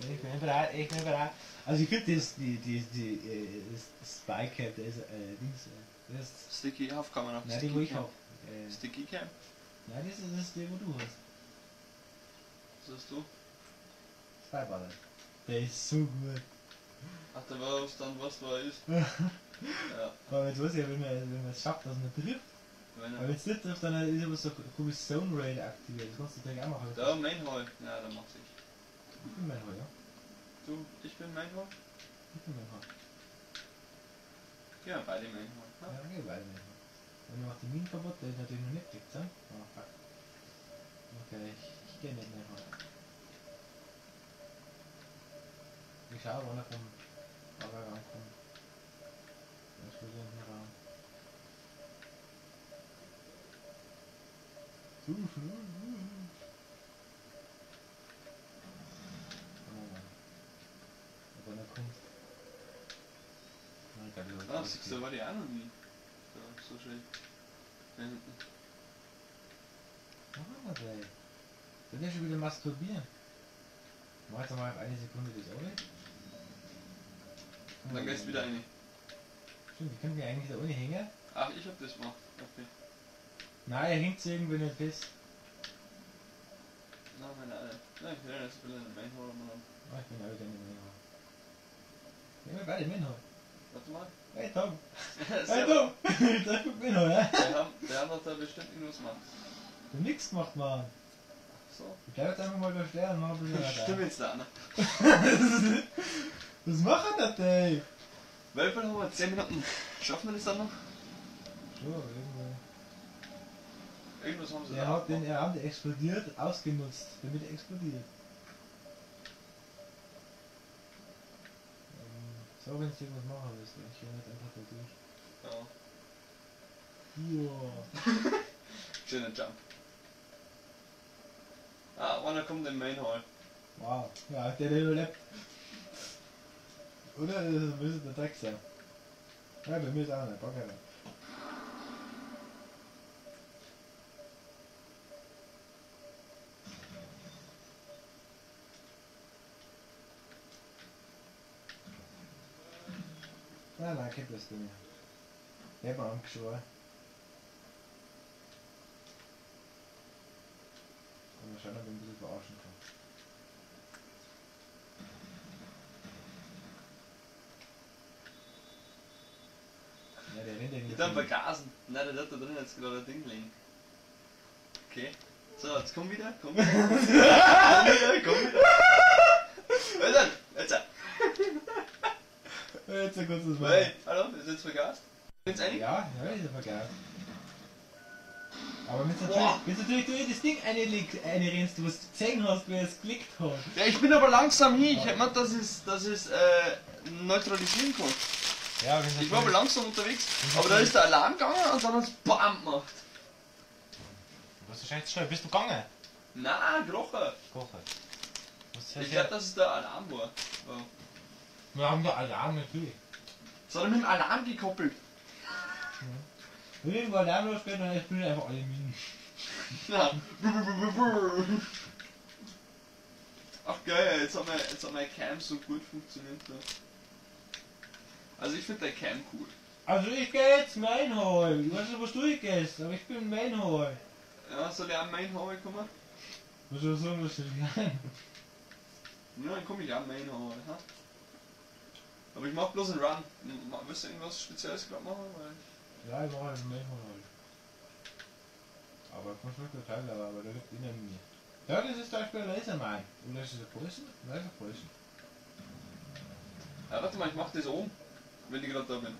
Ich bin bereit, ich bin bereit. Also ich finde die, die, die, äh, Spike Cap, das ist, äh, Dings, äh, das ist, Sticky Aufkammer noch. nein, die wo ich hab. Äh, Sticky Cam. nein, das ist, das ist die, wo du hast. Was hast du? Spyballer. Der ist so gut. Ach, da war es dann was da ist. Ja, Aber jetzt weiß ich ja, wenn man, wenn man es schafft, dass man trifft. wenn Aber wenn es nicht trifft, dann ist aber so ein komisches Zone Rail aktiviert. Das kannst du natürlich auch machen. Da, Main Hall. Ja, da mach's ich. Ich bin mein Heuer. Du, ich bin Hall? Ich bin mein Heuer. Ja, beide Main Hall. Ja, Ja. okay, beide mein Heuer. Wenn du machst die Minen kaputt, der ist natürlich noch nicht gekriegt, ne? Oh, fuck. Okay, ich, ich geh nicht mehr Heuer. Ich schau, wann er vom aber rankommt. Der explodiert hier ran. Zu schnell. Oh Mann. Aber wenn er kommt. Siehst du, war die auch noch nie. So, so schön. Da hinten. Ah, ey. Will der schon wieder masturbieren? Mach jetzt mal auf eine Sekunde das Auge. Und dann gehst du wieder rein. Stimmt, die können wir eigentlich da ohne hängen. Ach, ich hab das gemacht. Okay. Nein, er hängt irgendwie nicht fest. Na, meine alle. Nein, ich will das will in Main Hall mal. Ah, ich bin auch wieder in den Männer. Nehmen wir beide Männer. Mal. Hey Tom! Hey Tom! Das ist Männer, ne? Der haben, der doch da bestimmt irgendwas gemacht. Hast nichts gemacht, Mann. So. Ich bleib jetzt einfach mal da stehen und mach ein bisschen weiter. Stimmt jetzt da, ne? Was machen das, ey? Weil haben wir 10 Minuten. Schaffen wir das dann noch? So, irgendwie. Irgendwas haben sie Er da hat den gemacht. Raum, der explodiert, ausgenutzt, damit er explodiert. So, wenn du irgendwas machen willst, ich gehe nicht einfach da durch. Ja. Ja. Schöner Jump. Ah, einer kommt in Main Hall. Wow. Ja, der, der überlebt. Oder? Das müsste der Dreck sein. Ja, bei mir ist auch nicht. Bock Nein, nein, kein das Ding. Ich hab mir angeschaut. Und mal schauen, ob ich ein bisschen verarschen kann. Ja, der rennt Die nicht. dann vergasen. Nein, der hat da drin jetzt gerade ein Ding liegen. Okay. So, jetzt komm wieder, komm wieder. komm wieder, komm wieder. Alter, jetzt. Du das machen. Hey, hallo, ist jetzt vergast? Jetzt einig? Ja, ja, ist ja vergessen. Aber wenn du natürlich, du natürlich durch das Ding eine, eine rennst, du gesehen hast, wer es geklickt hat. Ja, ich bin aber langsam hin. Ich hätte gemeint, dass es, dass es äh, neutralisieren kann. Ja, Ich war aber langsam unterwegs, aber da ist der Alarm gegangen und dann hat es BAM gemacht. Du warst wahrscheinlich schnell. Bist du gegangen? Nein, gerochen. Was Ich glaube, dass es der Alarm war. Ja. Wir haben da Alarm natürlich. Das hat er mit dem Alarm gekoppelt. Wenn irgendwo Alarm losgeht, dann explodieren einfach alle Minen. Ja. Ach geil, jetzt hat, mein, jetzt hat mein Cam so gut funktioniert. Also ich finde der Cam cool. Also ich gehe jetzt Main Hall. Ich weiß nicht, was du gehst, aber ich bin Main Hall. Ja, soll ich an Main Hall kommen? Was soll ich sagen, was ich? Ja, dann komme ich an Main Hall. Ha? Aber ich mach bloß einen Run. Willst du irgendwas Spezielles gerade machen? Ja, ich mache halt Main Hall. Aber konstrukte Teile, aber da es in der Mine. Ja, das ist zum Beispiel ein Laserman. Ist das ein Preußen? Laser Preußen. Ja, warte mal, ich mach das oben. Wenn ich gerade da bin.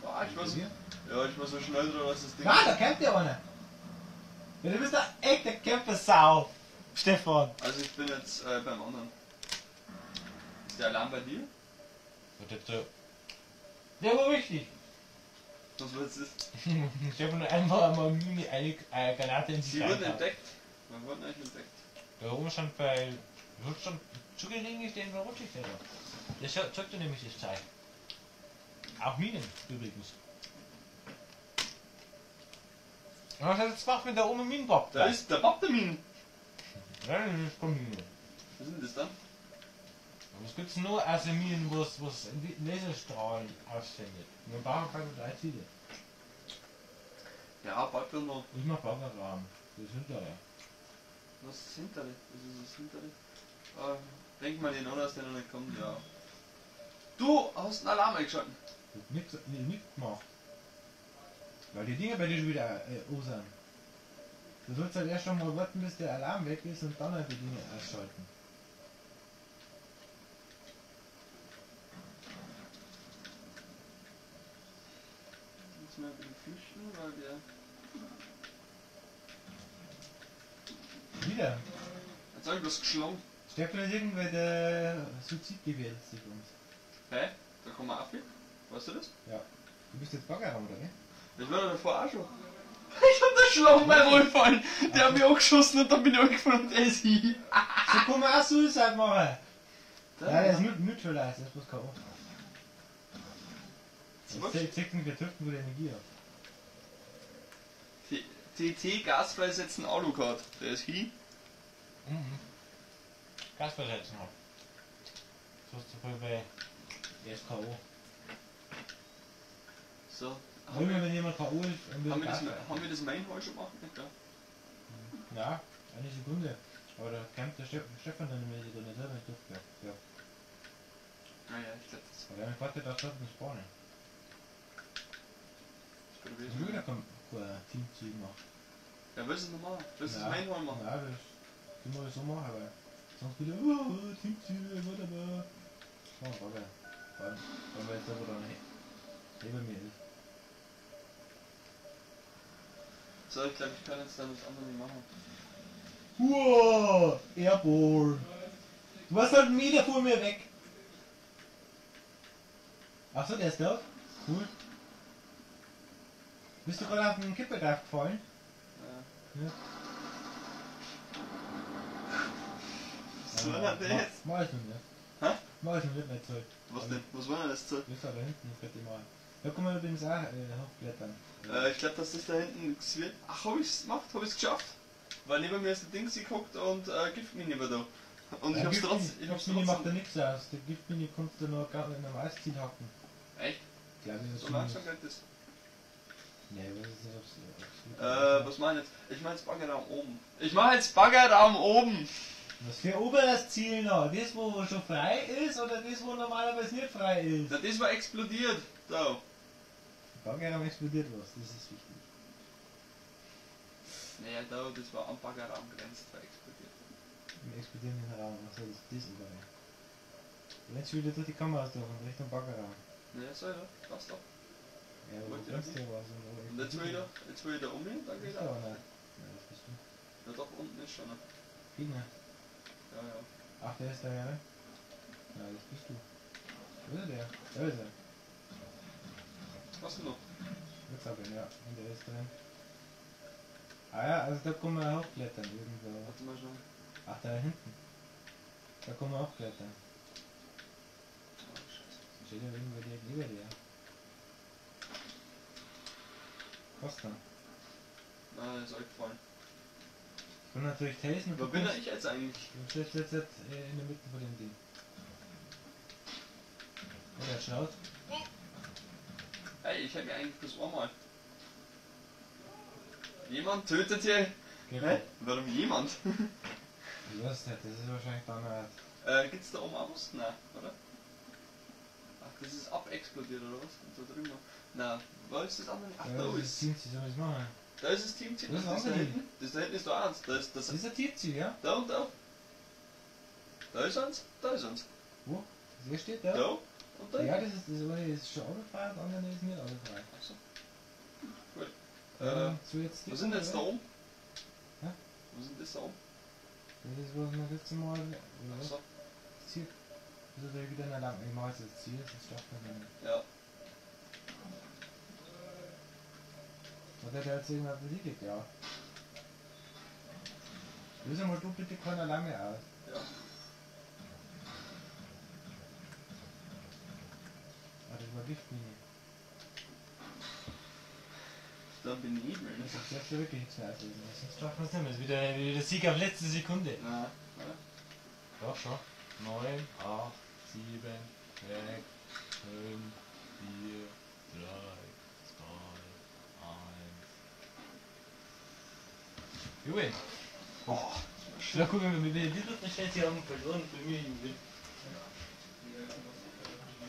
Boah, ich war so, ja, ich war so schnell drüber, was das Ding Ah, da kämpft ja einer. Ja, du bist der echte Kämpfersau. Stefan. Also ich bin jetzt äh, beim anderen. Ist der Alarm bei dir? Der war wichtig. Was wird es? Stefan hat einfach einmal Mine eine äh, Granate in Sie die wurden entdeckt. Man wurden eigentlich entdeckt. Da oben stand bei. Wird schon stehen, warum rutschig der da? Das scha- zeigt dir nämlich das Zeichen. Auch Minen übrigens. Was hat jetzt gemacht, wenn da oben Minen poppt? Da ist der Baptamin. Ja, das ist von Mine. Was sind das dann? Aber es gibt nur Asseminen, wo es wo es Laserstrahlen aussendet. Wir brauchen keine drei Ziele. Ja, wir noch. Ich mach Baggerrahmen. Das ist hinterher. Was ist das hintere? Was ist das hintere? Ah, denk mal den an, dass der noch nicht kommt, ja. Du hast einen Alarm eingeschalten. Nichts nee, nicht gemacht. Weil die Dinge bei dir schon wieder äh, aus sind. Du sollst halt erst schon mal warten, bis der Alarm weg ist und dann halt die Dinge ausschalten. Jetzt mal ein bisschen flüchten, weil der. Wieder. Jetzt hab ich bloß geschlagen. Stärkt vielleicht irgendwer der Suizid gewählt sich uns. Hä? Da kommen wir auf. Weißt du das? Du bist jetzt Baggerraum, oder wie? Ich war da davor auch schon. Ich hab den Schlauch mal runtergefallen. Der hat mich auch geschossen und dann bin ich angefallen und der ist hier. So kann man auch Suicide machen. Da, Ja, der ist mit, mit vielleicht, das ist bloß K.O. Das zeigt nicht, wir drücken gute Energie auf. TT gasfreisetzen Alucard. Der ist hier. Mhm. Gas versetzen noch. So ist voll bei. Der ist K.O. So. Haben wir, wenn jemand K.O. ist, haben wir, das, haben wir das Mainhall schon gemacht? Nicht, ja? Ja, eine Sekunde. Aber da kämpft der Stefan dann immer eine Sekunde selber nicht durch. Ja. Ah ja, ich glaube, das Aber dann wartet das dort nicht gut Und gewesen. wieder kommt ein Teamziel macht. Ja, willst du es nochmal? Willst du das Mainhall machen? Ja, das wir so machen, aber sonst wieder, oh, Teamziel, wunderbar. Oh, Bagger. Vor allem, wir jetzt wo dann neben mir ist. So, ich glaube, ich kann jetzt da das andere nicht machen. Wow, Airborne. Du warst halt einen Meter vor mir weg. Achso, der ist dort. Cool. Bist du gerade auf den Kippe drauf gefallen? Ja. Ja. Was war denn das jetzt? Mach ich noch nicht. Hä? Mach ich nicht mehr Zeug. Was denn? Was war denn das zu? Das ist da hinten, das wird immer. Da kann man übrigens auch äh, hochklettern. Äh, ich glaube, dass das da hinten nichts wird. Ach, hab ich's gemacht? Hab ich's geschafft? Weil neben mir ist der Ding geguckt und äh, Giftmini war da. Und ich Ja, hab's Giftmini- trotzdem. Ich hab's Giftmini macht da nichts aus. Der Giftmini kannst du noch gar in einem Eisziel hacken. Echt? Glaube ich, So langsam geht das. Nee, ich jetzt nicht, ob's. ob's Äh, was meine ich jetzt? Ich meine jetzt Baggerraum oben. Ich mache jetzt Baggerraum oben! Was für oberes Ziel noch? Das, wo schon frei ist oder das, wo normalerweise nicht frei ist? Na, das war explodiert. Da. Baggerraum explodiert was, das ist wichtig. Naja, da, das war am Baggerraum grenzt, war explodiert. Im explodierenden Raum, achso, das ist das überall. Wenn schon wieder durch die Kamera durch und Richtung Baggerraum. Naja, so, ja, passt doch. Ja, aber Wollt du kannst ja was. Und jetzt will ich da, jetzt will ich da umgehen, dann geht er. Ja, das bist du. Ja, doch, unten ist schon. ne? Gegner. Ja, ja. Ach, der ist da, ja, ne? Ja, das bist du. Wo ist der? Da ist er. Was denn noch? Jetzt hab ich ihn, ja. Und der ist drin. Ah ja, also da kann man hochklettern irgendwo. Warte mal schon. Ach, da hinten. Da kann man hochklettern. Oh, scheiße. Steht ja irgendwo direkt neben dir. Costa. Na, ist euch gefallen. Ich kann natürlich tasten und Wo bin ich jetzt eigentlich? Du stehst jetzt, jetzt äh, in der Mitte von dem Ding. Oh, der schaut. Hey, ich hätte mir eigentlich das einmal. Jemand tötet hier. Geh Hä? Warum jemand? Ich weiß nicht, das ist wahrscheinlich dann halt. äh, gibt's da oben auch was? Nein, oder? Ach, das ist abexplodiert oder was? Und da drüben noch. Na, wo ist das andere? Ach, Ja, da das ist. Teamziel, soll ich machen? Da ist das Teamziel. Das Das, ist ist da hinten. Das da hinten ist da eins. Da ist das. Das ist ein Teamziel, ja? Da und da. Da ist eins. Da ist eins. Wo? Der steht da? Da und da. Ja, das ist, das eine ist schon autofrei, das andere ist nicht autofrei. Achso. Gut. Ja, Äh, so jetzt wo sind jetzt da oben? Hä? Wo sind das da oben? Das ist, was wir letztes Mal. Was? Achso. Ziel. Das ist wieder eine lang. Ich mache jetzt das Ziel, das schafft man nicht. Ja. Oder der hat irgendwas besiegt, ja. Löse mal du bitte keiner lange aus. Ja. Ah, das war Giftmine. Da bin ich drin. Das ist jetzt wirklich nichts mehr auslösen. Sonst schaffen wir es nicht mehr. Das ist wieder, wieder der Sieg auf letzte Sekunde. Na, na. Doch schon. 9, 8, 7, 6, 5, 4, 3, 2, 1. Junge. Oh. Na guck mal, wie wir die dritte Stellung haben verloren bei mir, Junge.